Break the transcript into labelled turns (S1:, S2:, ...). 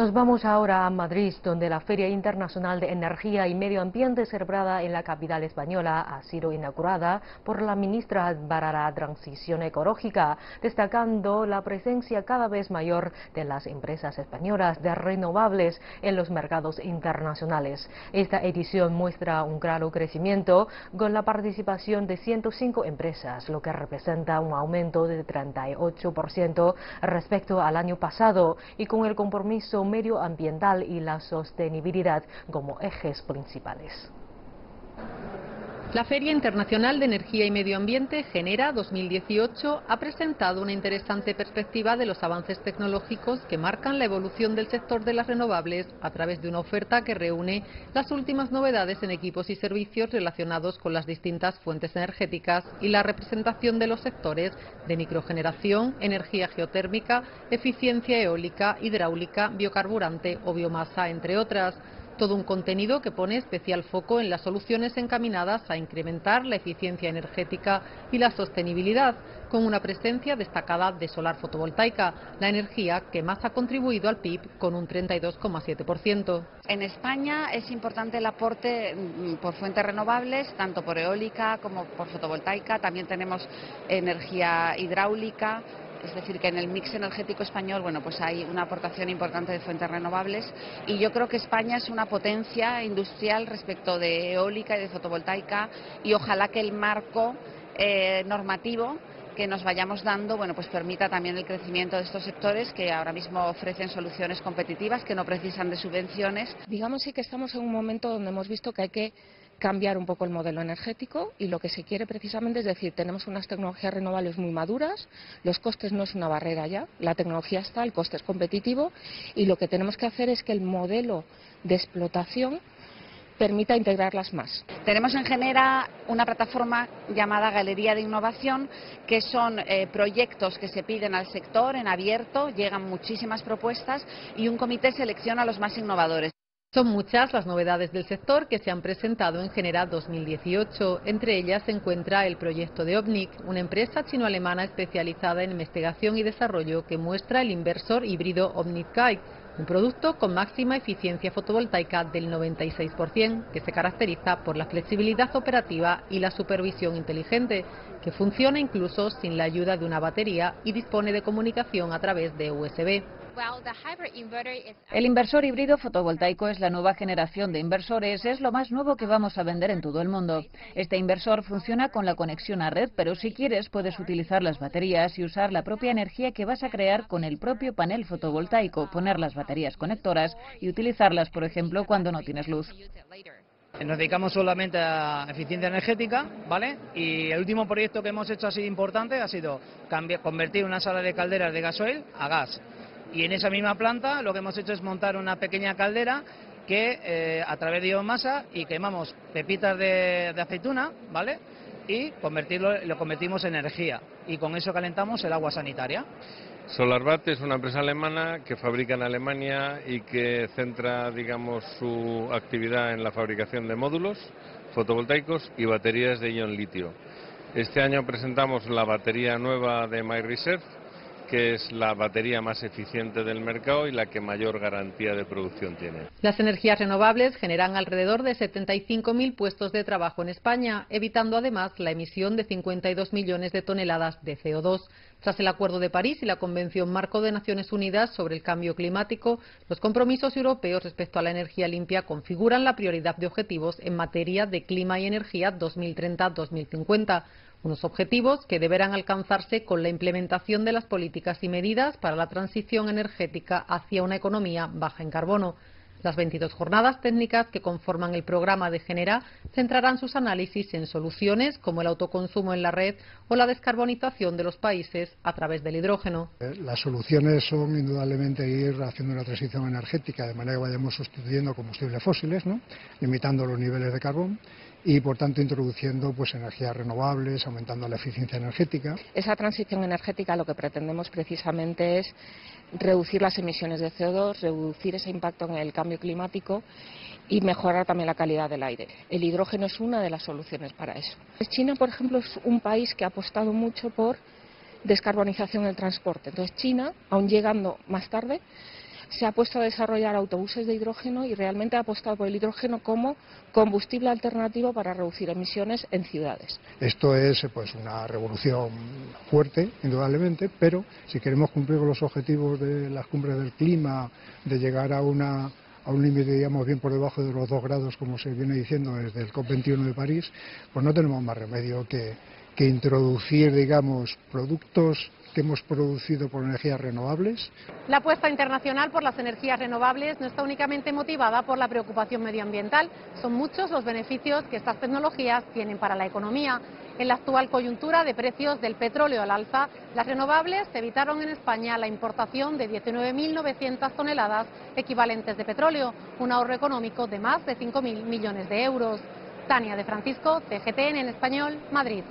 S1: Nos vamos ahora a Madrid, donde la Feria Internacional de Energía y Medio Ambiente celebrada en la capital española ha sido inaugurada por la ministra para la Transición Ecológica, destacando la presencia cada vez mayor de las empresas españolas de renovables en los mercados internacionales. Esta edición muestra un claro crecimiento con la participación de 105 empresas, lo que representa un aumento de 38% respecto al año pasado y con el compromiso medioambiental y la sostenibilidad como ejes principales.
S2: La Feria Internacional de Energía y Medio Ambiente Genera 2018 ha presentado una interesante perspectiva de los avances tecnológicos que marcan la evolución del sector de las renovables a través de una oferta que reúne las últimas novedades en equipos y servicios relacionados con las distintas fuentes energéticas y la representación de los sectores de microgeneración, energía geotérmica, eficiencia eólica, hidráulica, biocarburante o biomasa, entre otras todo un contenido que pone especial foco en las soluciones encaminadas a incrementar la eficiencia energética y la sostenibilidad, con una presencia destacada de solar fotovoltaica, la energía que más ha contribuido al PIB con un 32,7%.
S3: En España es importante el aporte mm, por fuentes renovables, tanto por eólica como por fotovoltaica. También tenemos energía hidráulica, es decir, que en el mix energético español, bueno, pues hay una aportación importante de fuentes renovables y yo creo que España es una potencia industrial respecto de eólica y de fotovoltaica y ojalá que el marco eh, normativo que nos vayamos dando, bueno, pues permita también el crecimiento de estos sectores que ahora mismo ofrecen soluciones competitivas, que no precisan de subvenciones.
S4: Digamos sí que estamos en un momento donde hemos visto que hay que cambiar un poco el modelo energético y lo que se quiere precisamente es decir, tenemos unas tecnologías renovables muy maduras, los costes no es una barrera ya, la tecnología está, el coste es competitivo y lo que tenemos que hacer es que el modelo de explotación permita integrarlas más.
S3: Tenemos en Genera una plataforma llamada Galería de Innovación, que son eh, proyectos que se piden al sector en abierto, llegan muchísimas propuestas y un comité selecciona a los más innovadores.
S2: Son muchas las novedades del sector que se han presentado en General 2018. Entre ellas se encuentra el proyecto de OVNIC, una empresa chino-alemana especializada en investigación y desarrollo que muestra el inversor híbrido OVNIC Kite, un producto con máxima eficiencia fotovoltaica del 96%, que se caracteriza por la flexibilidad operativa y la supervisión inteligente, que funciona incluso sin la ayuda de una batería y dispone de comunicación a través de USB.
S5: El inversor híbrido fotovoltaico es la nueva generación de inversores, es lo más nuevo que vamos a vender en todo el mundo. Este inversor funciona con la conexión a red, pero si quieres puedes utilizar las baterías y usar la propia energía que vas a crear con el propio panel fotovoltaico, poner las baterías conectoras y utilizarlas, por ejemplo, cuando no tienes luz.
S6: Nos dedicamos solamente a eficiencia energética, ¿vale? Y el último proyecto que hemos hecho así importante ha sido convertir una sala de calderas de gasoil a gas. Y en esa misma planta lo que hemos hecho es montar una pequeña caldera que eh, a través de biomasa y quemamos pepitas de, aceituna, ¿vale? Y convertirlo, lo convertimos en energía y con eso calentamos el agua sanitaria.
S7: SolarBat es una empresa alemana que fabrica en Alemania y que centra, digamos, su actividad en la fabricación de módulos fotovoltaicos y baterías de ion litio. Este año presentamos la batería nueva de MyReserve, que es la batería más eficiente del mercado y la que mayor garantía de producción tiene.
S2: Las energías renovables generan alrededor de 75.000 puestos de trabajo en España, evitando además la emisión de 52 millones de toneladas de CO2. Tras el Acuerdo de París y la Convención Marco de Naciones Unidas sobre el Cambio Climático, los compromisos europeos respecto a la energía limpia configuran la prioridad de objetivos en materia de clima y energía 2030-2050 unos objetivos que deberán alcanzarse con la implementación de las políticas y medidas para la transición energética hacia una economía baja en carbono. Las 22 jornadas técnicas que conforman el programa de Genera centrarán sus análisis en soluciones como el autoconsumo en la red o la descarbonización de los países a través del hidrógeno.
S8: Eh, las soluciones son indudablemente ir haciendo una transición energética de manera que vayamos sustituyendo combustibles fósiles, limitando los niveles de carbón y por tanto introduciendo pues energías renovables, aumentando la eficiencia energética.
S4: Esa transición energética lo que pretendemos precisamente es reducir las emisiones de CO2, reducir ese impacto en el cambio climático y mejorar también la calidad del aire. El hidrógeno es una de las soluciones para eso. China, por ejemplo, es un país que ha apostado mucho por descarbonización del transporte. Entonces, China, aún llegando más tarde, se ha puesto a desarrollar autobuses de hidrógeno y realmente ha apostado por el hidrógeno como combustible alternativo para reducir emisiones en ciudades.
S8: Esto es pues una revolución fuerte, indudablemente, pero si queremos cumplir con los objetivos de las cumbres del clima, de llegar a una a un límite, digamos, bien por debajo de los dos grados, como se viene diciendo desde el COP21 de París, pues no tenemos más remedio que, que introducir, digamos, productos que hemos producido por energías renovables.
S9: La apuesta internacional por las energías renovables no está únicamente motivada por la preocupación medioambiental, son muchos los beneficios que estas tecnologías tienen para la economía. En la actual coyuntura de precios del petróleo al alza, las renovables evitaron en España la importación de 19.900 toneladas equivalentes de petróleo, un ahorro económico de más de 5.000 millones de euros. Tania de Francisco, CGTN en español, Madrid.